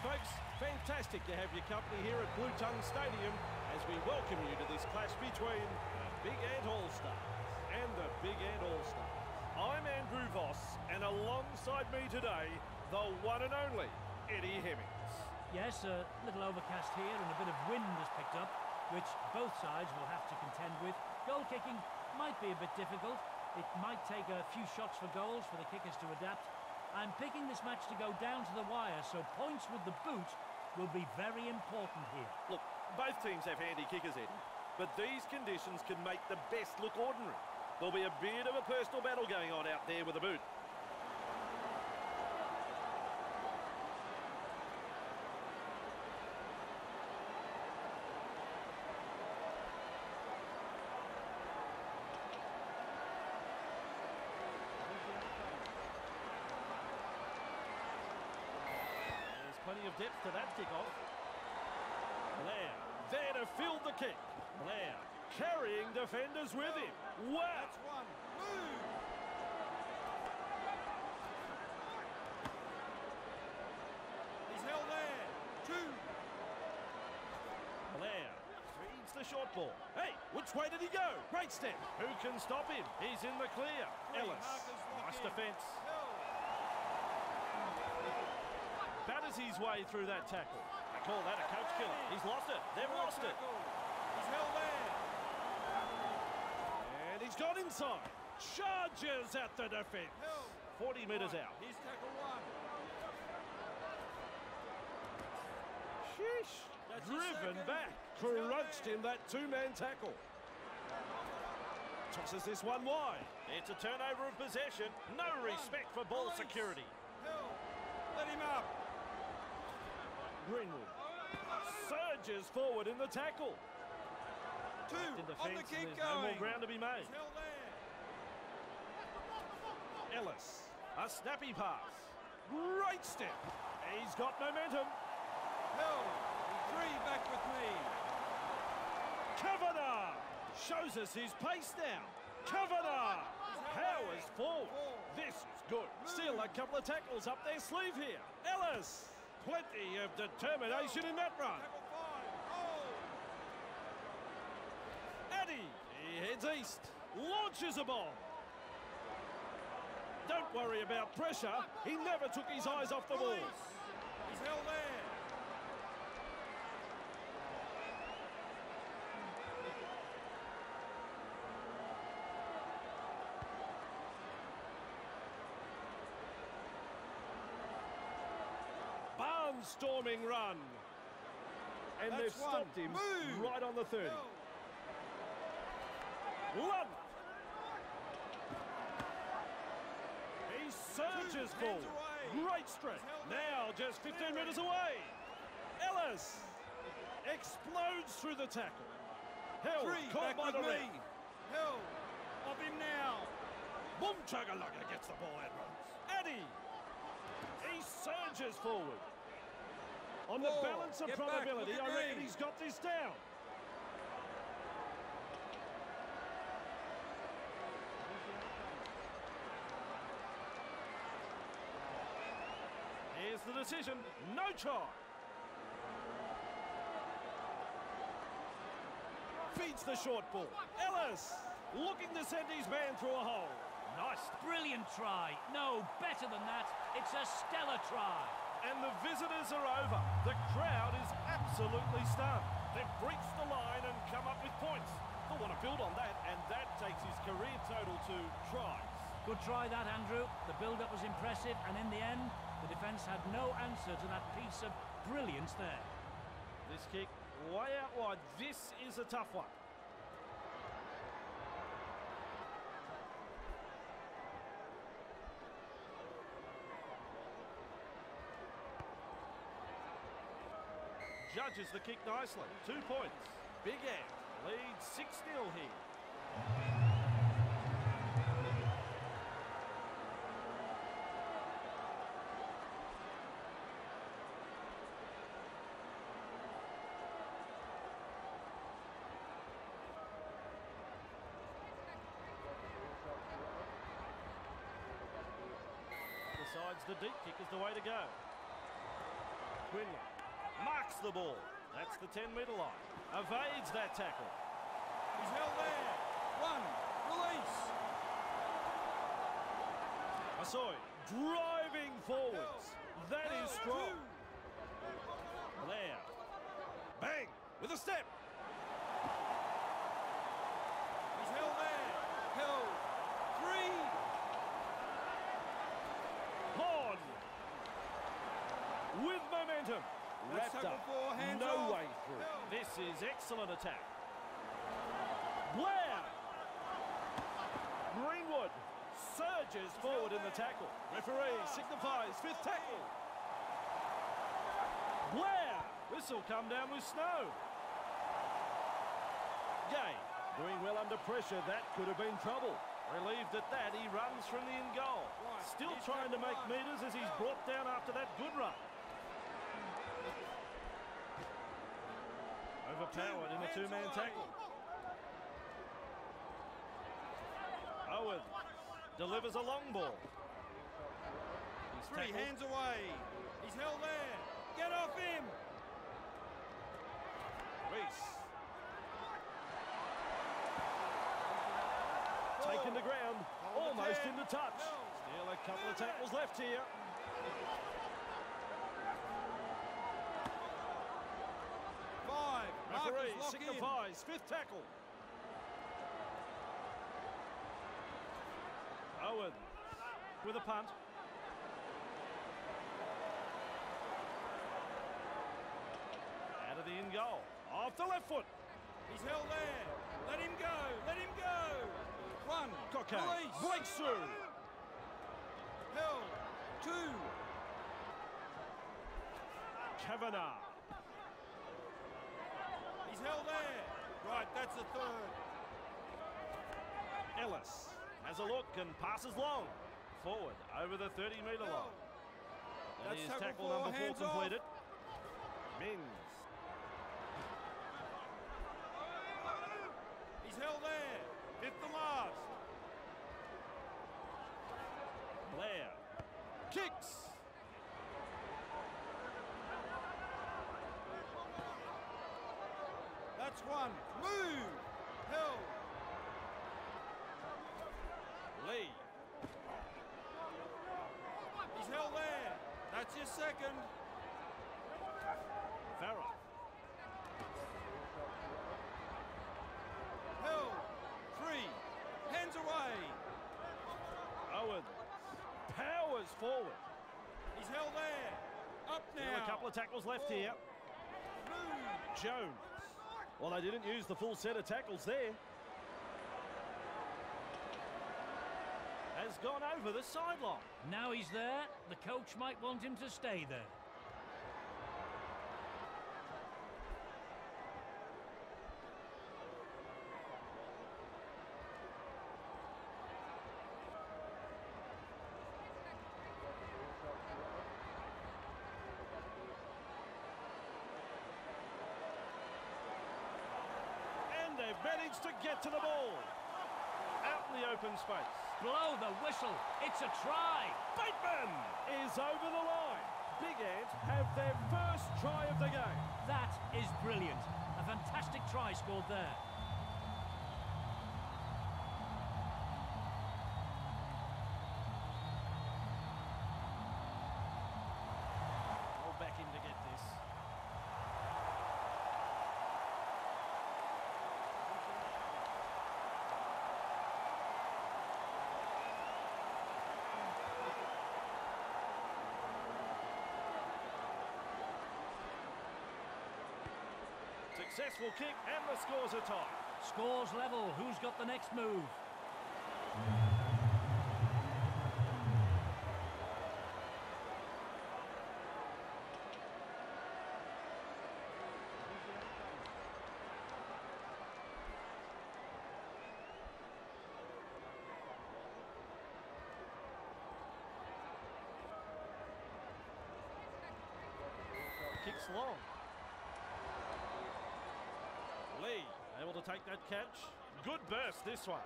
folks, fantastic to have your company here at Blue Tongue Stadium as we welcome you to this clash between the Big Ant All-Stars and the Big Ant All-Stars. I'm Andrew Voss, and alongside me today, the one and only Eddie Hemmings. Yes, a little overcast here and a bit of wind has picked up, which both sides will have to contend with. Goal kicking might be a bit difficult. It might take a few shots for goals for the kickers to adapt, I'm picking this match to go down to the wire, so points with the boot will be very important here. Look, both teams have handy kickers, Eddie, but these conditions can make the best look ordinary. There'll be a bit of a personal battle going on out there with the boot. plenty of depth to that kick-off. Blair, there to field the kick. Blair carrying defenders with him. Wow! That's one. Move! He's held there. Two. Blair feeds the short ball. Hey, which way did he go? Great step. Who can stop him? He's in the clear. Ellis. Nice defence. His way through that tackle. I call that a coach killer. He's lost it. They've lost it. He's held there. And he's got inside. Charges at the defence. 40 metres out. He's tackle one. Sheesh. That's Driven back. Crunched in that two-man tackle. Tosses this one wide. It's a turnover of possession. No respect for ball security. Let him up. Greenwood surges forward in the tackle. Two in the on the keep going. No more ground to be made. Ellis, a snappy pass. Great step. He's got momentum. Hill, three back with me. Kavanagh shows us his pace now. Kavanagh powers forward. This is good. Still a couple of tackles up their sleeve here. Ellis Plenty of determination in that run. Addy, he heads east, launches a bomb. Don't worry about pressure. He never took his eyes off the ball. He's held there. Storming run. And That's they've stopped one. him Move. right on the 30. Lunt. He surges forward. Great strength. Now just 15 metres away. Ellis explodes through the tackle. Hill Three caught back by the me. ring. Hill, off him now. Boom chugga gets the ball Edmonds. Addy. He surges forward. On the Ball. balance of Get probability, I reckon me. he's got this down. Here's the decision. No charge. Feeds the short ball. Ellis looking to send his man through a hole. Nice. Brilliant try. No, better than that. It's a stellar try. And the visitors are over. The crowd is absolutely stunned. They've breached the line and come up with points. They'll want to build on that, and that takes his career total to tries. Good try that, Andrew. The build-up was impressive, and in the end, the defence had no answer to that piece of brilliance there. This kick way out wide. This is a tough one. Judges the kick nicely. Two points. Big Ant leads 6-0 here. The deep kick is the way to go. Quinlan marks the ball. That's the 10 metre line. Evades that tackle. He's held there. One. Release. Asoy driving forwards. That is strong. Blair. Bang! With a step. He's held there. Held. Three. On. With momentum. Wrapped up. no off. way through. Held. This is excellent attack. Blair. Greenwood surges forward in the tackle. Referee signifies fifth tackle. Blair. Whistle come down with snow. Gay doing well under pressure. That could have been trouble. Relieved at that, he runs from the in goal. Still trying to make metres as he's brought down after that good run. Overpowered in a two-man tackle. Owen delivers a long ball. He's Three. tackled. Hands away. He's held there. Get off him. Reese. Taken to ground, Hold almost 10. into touch. Still a couple of tackles left here. Five. Markers in. signifies fifth tackle. Owen with a punt. Out of the in goal. Off the left foot. He's held there. Let him go. Let him go. One. Release. breaks through. Held. Two. Kavanagh. Held there. Right, that's the third. Ellis has a look and passes long. Forward over the 30 metre line. Held. That's tackle tackle number four hands off. completed. Mins. He's held there. Fifth and last. Blair. Kicks. That's one. Move. Held. Lee. He's held there. That's your second. Farrell. Held. Three. Hands away. Owen. Powers forward. He's held there. Up Still a couple of tackles left Four. here. Move. Jones. Well, they didn't use the full set of tackles there. Has gone over the sideline. Now he's there, the coach might want him to stay there. And they've managed to get to the ball. Out in the open space. Blow the whistle, it's a try. Bateman is over the line. Big Ant have their first try of the game. That is brilliant. A fantastic try scored there. Roll back in to get this. Successful kick and the scores are tied. Scores level, who's got the next move? Kicks long. to take that catch. Good burst this one.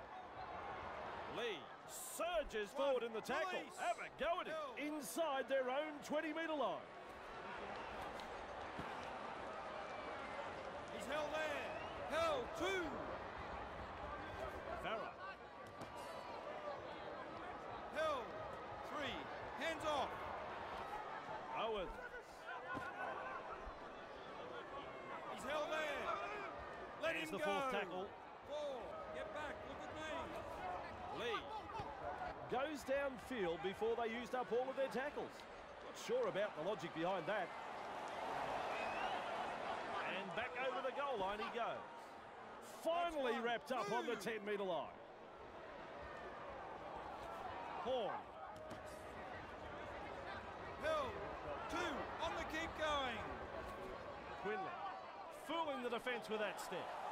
Lee surges one, forward in the tackle. Nice. Have a go at it. Inside their own 20-metre line. He's held there. Held two. Farah. Held three. Hands off. Owen the fourth tackle. Four. Get back. Look at me. Lee goes downfield before they used up all of their tackles. Not sure about the logic behind that. And back over the goal line he goes. Finally wrapped up on the 10 metre line. Horn. Hill. Two. On the keep going. Quinlan fooling the defence with that step.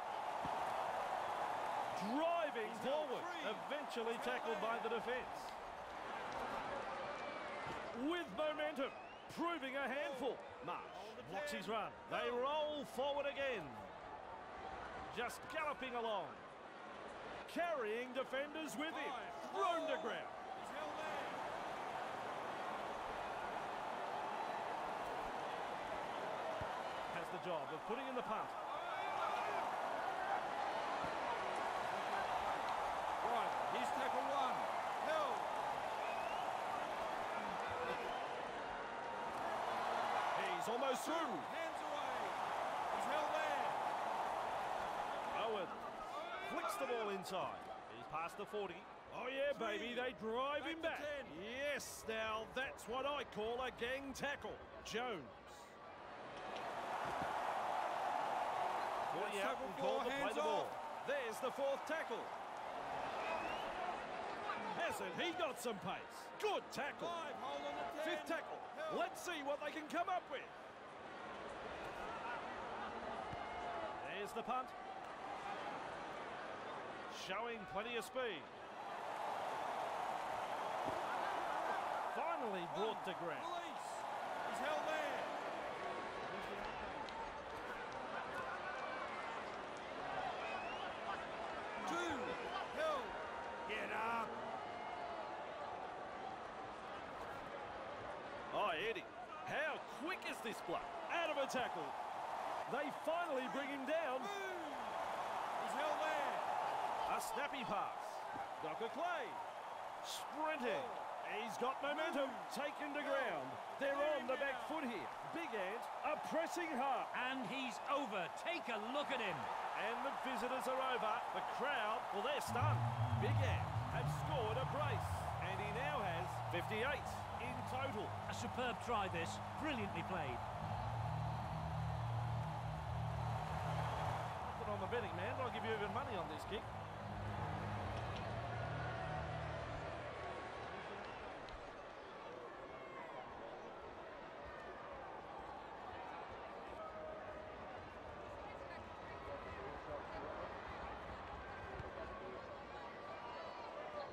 Driving forward, eventually tackled by the defence. With momentum, proving a handful. Marsh blocks his run. They roll forward again. Just galloping along. Carrying defenders with him. Thrown to ground. He's held there. Has the job of putting in the punt. Right. He's tackle one. Hill. He's almost through. Hands away. He's held there. Owen flicks the ball inside. He's past the 40. Oh yeah, Three. baby, they drive him Back back. to 10. Yes, now that's what I call a gang tackle. Jones. 40 That's and four, called to play the ball. There's the fourth tackle. He got some pace? Good tackle. Five. Hold on the. Fifth tackle. Hill. Let's see what they can come up with. There's the punt. Showing plenty of speed. Finally brought to ground. Release. He's held there. Two. Hill. Get up. Oh, Eddie, how quick is this bloke? Out of a tackle. They finally bring him down. He's held there. A snappy pass. Docker Clay. Sprinting. He's got momentum. Taken to ground. They're on the back foot here. Big Ant are pressing hard. And he's over. Take a look at him. And the visitors are over. The crowd, well, they're stunned. Big Ant have scored a brace. And he now has 58 in total. A superb try this. Brilliantly played. But I'm a betting man. I'll give you even money on this kick.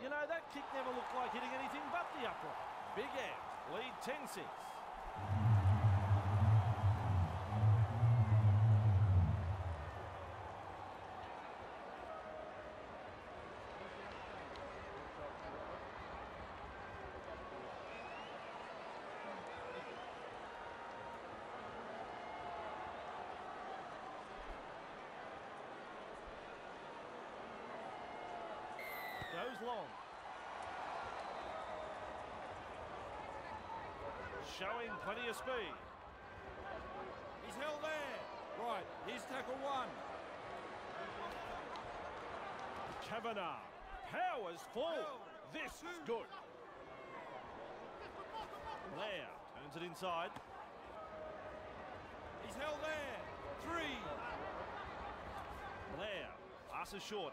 You know, that kick never looked like hitting anything but the upright. Big Ant lead 10-6. Goes long. Showing plenty of speed. He's held there. Right. He's tackle one. Kavanagh. Powers full. This is good. Blair turns it inside. He's held there. Three. Blair passes short.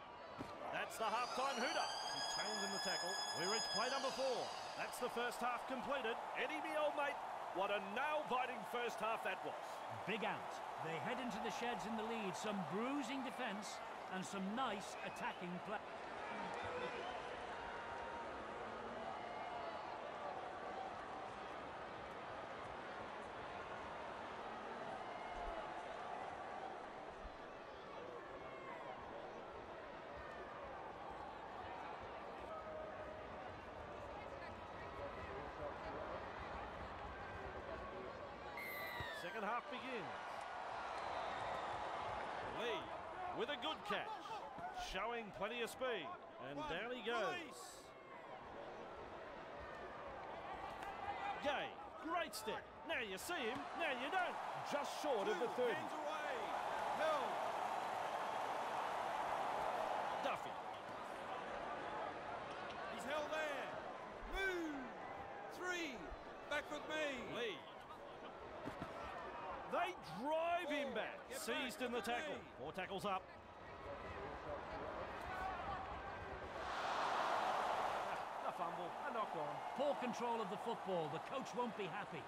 That's the halftime hooter. Contained in the tackle. We reach play number four. That's the first half completed. Eddie, me old mate, what a nail-biting first half that was. Big Ant. They head into the sheds in the lead. Some bruising defence and some nice attacking play. Second half begins. Lee with a good catch. Showing plenty of speed. And down he goes. Gay, great step. Now you see him, now you don't. Just short of the 30. Hands away. Hill. that. Get Seized in the tackle. Four tackles up. A fumble, a knock on. Poor control of the football. The coach won't be happy.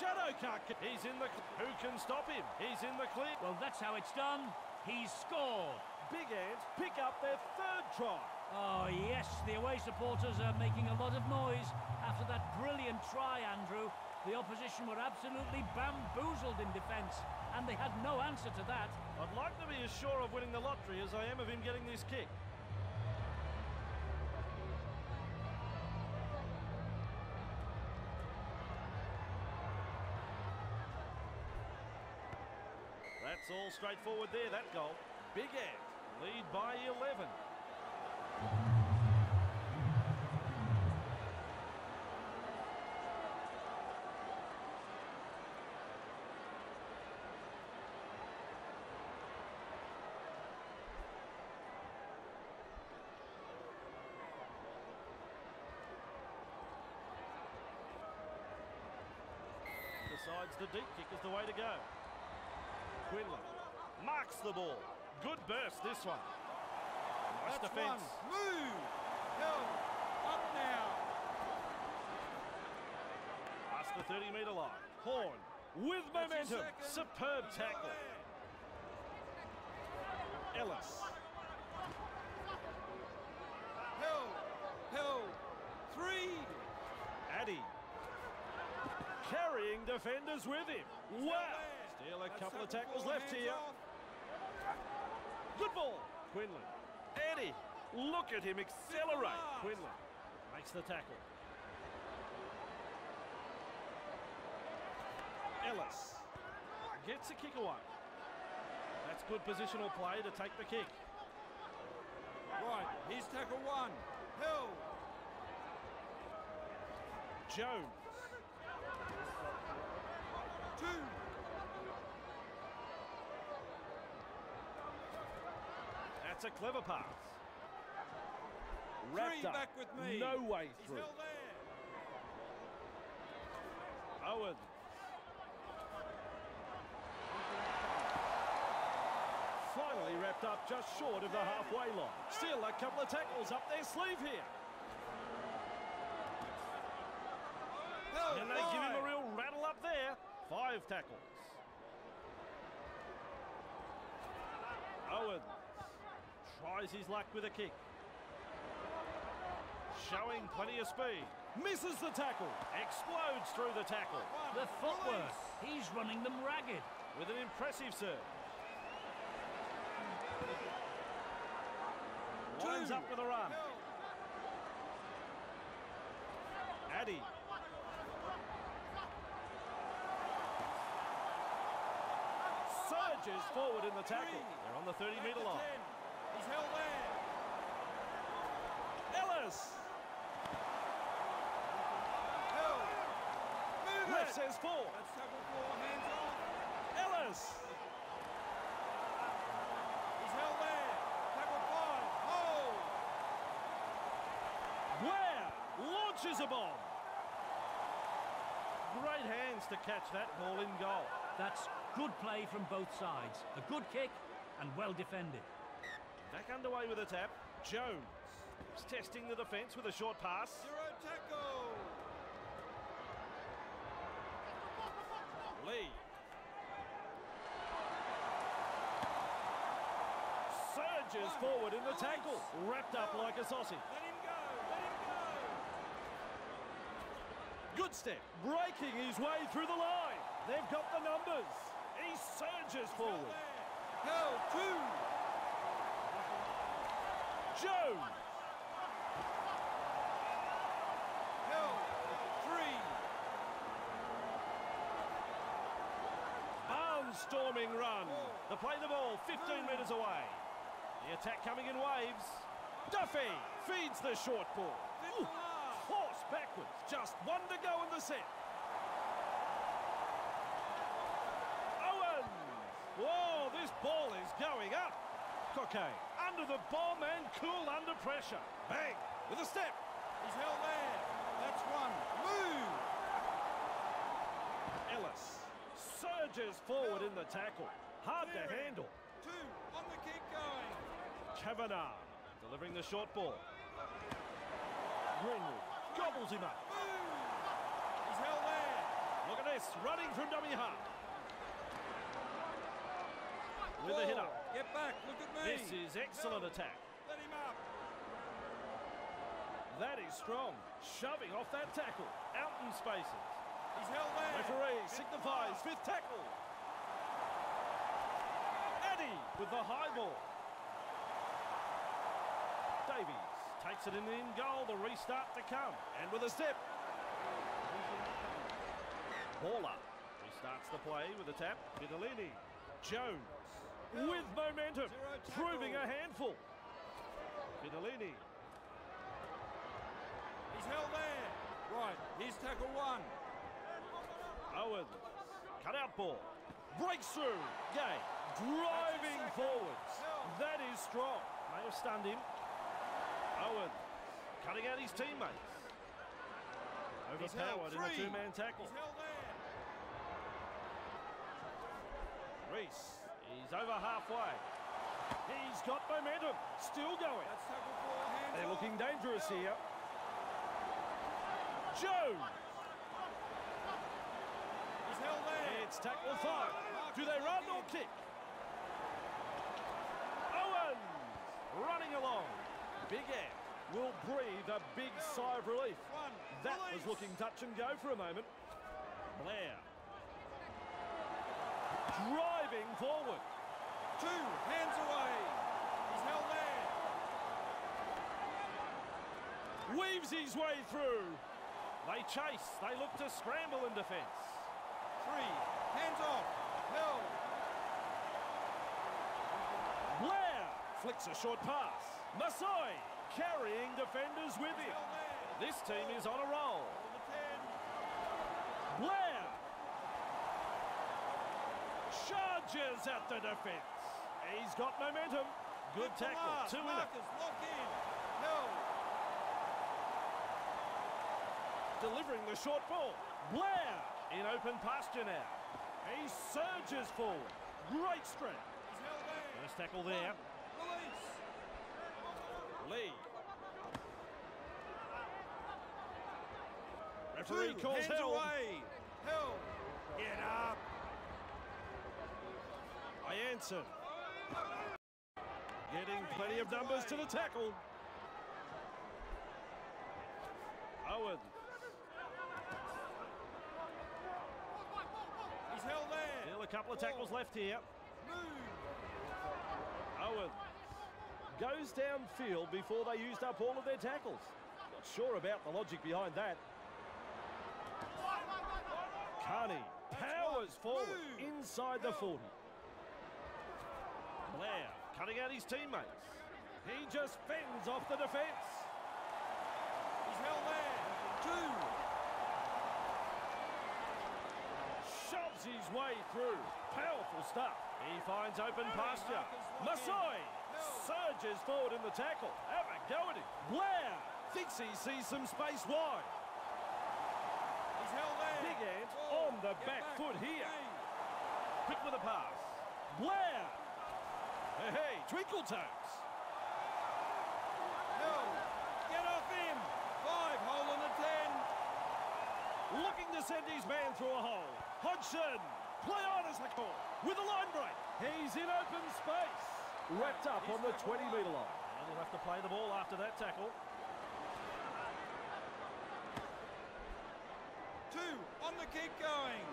Shadow cut. He's in the. Who can stop him? He's in the clear. Well, that's how it's done. He's scored. Big Ants pick up their third try. Oh, yes, the away supporters are making a lot of noise after that brilliant try, Andrew. The opposition were absolutely bamboozled in defence, and they had no answer to that. I'd like to be as sure of winning the lottery as I am of him getting this kick. That's all straightforward there, that goal. Big Ant lead by 11. Decides the deep kick is the way to go. Quinlan marks the ball. Good burst this one. Nice That's defence. one. Move. Up now. Past the 30 metre line. Horn with momentum. Superb tackle. Ellis. Hill. Hill. Three. Carrying defenders with him. Wow. Still a couple of tackles left here. Good ball. Quinlan. Eddie. Look at him accelerate. Quinlan makes the tackle. Ellis gets a kick away. That's good positional play to take the kick. Right. Here's tackle one. Hill. Jones. That's a clever pass. Wrapped Three up. back with me. No way He's through. Owen. Finally wrapped up just short of the halfway line. Still a couple of tackles up their sleeve here. Hill. And they give him a wide. real rattle up there. Five tackles. Owen tries his luck with a kick. Showing plenty of speed. Misses the tackle. Explodes through the tackle. The footwork. He's running them ragged. with an impressive serve. Lines up with a run. Addy. Surges forward in the tackle. They're on the 30-metre line. He's held there. Ellis. Move says four. That's tackle four. Hands off. Ellis. He's held there. Tackle five. Hold. Ware launches a bomb. Great hands to catch that ball in goal. That's good play from both sides. A good kick and well defended. Back underway with a tap. Jones is testing the defence with a short pass. Zero tackle. Lee. Surges forward in the tackle. Wrapped up like a sausage. Let him go. Let him go. Good step. Breaking his way through the line. They've got the numbers. He surges forward. Hill. Two. Jones. Hill. Three. Barnstorming run. Oh. To play the ball 15 metres away. The attack coming in waves. Duffy feeds the short ball. Ooh, backwards. Just one to go in the set. Owen. Whoa, this ball is going up. Cockay under the bomb and cool under pressure. Bang. with a step. He's held there. That's one. Move. Ellis surges forward in the tackle. Hard to handle. Two. On the kick going. Kavanagh delivering the short ball. Greenwood gobbles him up. Move. He's held there. Look at this, running from dummy half. With a hit up. Get back. Look at me. This is excellent Held. attack. Let him up. That is strong. Shoving off that tackle. Out in spaces. He's held there. Referee Get signifies fifth tackle. Addy with the high ball. Davies takes it in the end goal. The restart to come. And with a step. Baller restarts the play with a tap. Vidalini. Jones with momentum. Proving a handful. Vidalini. He's held there. Right. Here's tackle one. Owen, Cut out ball. Breaks through. Gay. Driving That's a second. forwards. That is strong. May have stunned him. Owens. Cutting out his teammates. Overpowered in a two-man tackle. He's held there. Reese. He's over halfway. He's got momentum. Still going. That's tackle four. Hands They're looking dangerous here. Jones. He's held there. It's tackle five. Do they run or kick? Owens running along. Big Ant will breathe a big sigh of relief. That was looking touch and go for a moment. Blair. Driving forward. Two. Hands away. He's held there. Weaves his way through. They chase. They look to scramble in defence. Three. Hands off. Held. Blair flicks a short pass. Masoi carrying defenders with him. This team is on a roll. Blair charges at the defence. He's got momentum. Good the tackle. mark. Two in it. Marcus, lock in. Held. Delivering the short ball. Blair in open pasture now. He surges forward. Great strength. He's held there. First tackle there. Release. Lee. Referee Two. calls Hands held. away. Held. Get up. Ianson. Getting plenty of numbers to the tackle. Owen. He's held there. Still a couple of tackles left here. Move. Owen goes downfield before they used up all of their tackles. Not sure about the logic behind that. Carney powers forward inside the 40. Blair cutting out his teammates. He just fends off the defence. He's held there. Two. Shoves his way through. Powerful stuff. He finds open pasture. Masoi surges forward in the tackle. Have a go at him. Blair thinks he sees some space wide. He's held there. Big Ant on the Get back foot here. Quick with a pass. Blair. Hey, hey, Twinkle Toes. Held. Get off him. Five. Hole in the ten. Looking to send his man through a hole. Hodgson. Play on as the call. With a line break. He's in open space. Wrapped up on the 20 metre line. And he'll have to play the ball after that tackle. Two. On the kick going.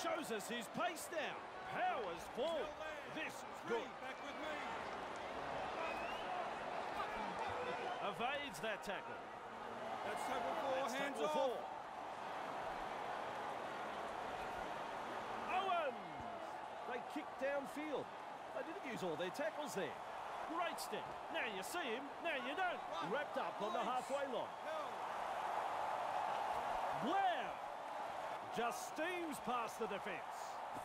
Shows us his pace now. Powers forward. This is Three. good. Back with me. Evades that tackle. That's tackle four. That's Hands tackle off. four. Owens! They kicked downfield. They didn't use all their tackles there. Great step. Now you see him, now you don't. Wrapped up on the halfway line. Held. Blair just steams past the defence.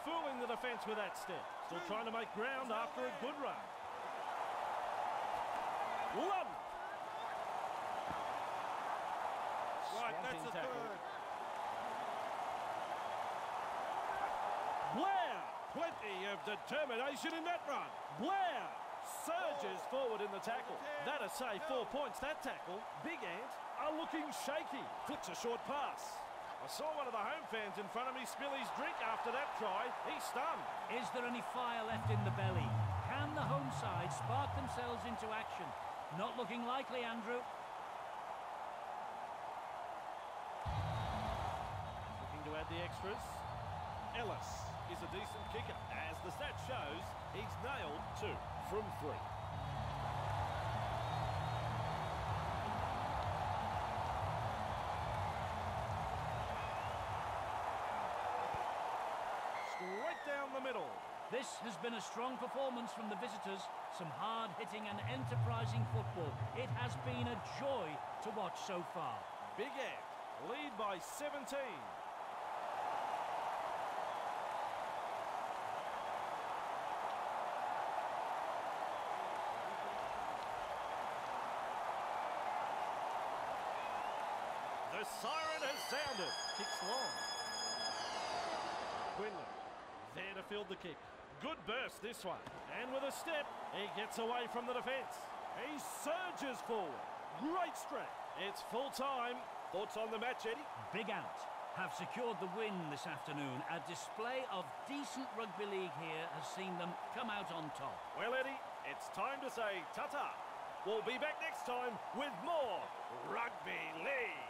Fooling the defence with that step. Still trying to make ground after a good run. One. Right, that's a tackle. third. Blair. Plenty of determination in that run. Blair surges forward in the tackle. That'll say four points, that tackle. Big Ant are looking shaky. Flicks a short pass. I saw one of the home fans in front of me spill his drink after that try. He's stunned. Is there any fire left in the belly? Can the home side spark themselves into action? Not looking likely, Andrew. Looking to add the extras. Ellis is a decent kicker. As the stat shows, he's nailed two from three. Down the middle. This has been a strong performance from the visitors. Some hard-hitting and enterprising football. It has been a joy to watch so far. Big Ant lead by 17. The siren has sounded. Kicks long. Quinlan there to field the kick. Good burst this one. And with a step, he gets away from the defence. He surges forward. Great strength. It's full time. Thoughts on the match, Eddie? Big Ant. have secured the win this afternoon. A display of decent rugby league here has seen them come out on top. Well, Eddie, it's time to say ta-ta. We'll be back next time with more Rugby League.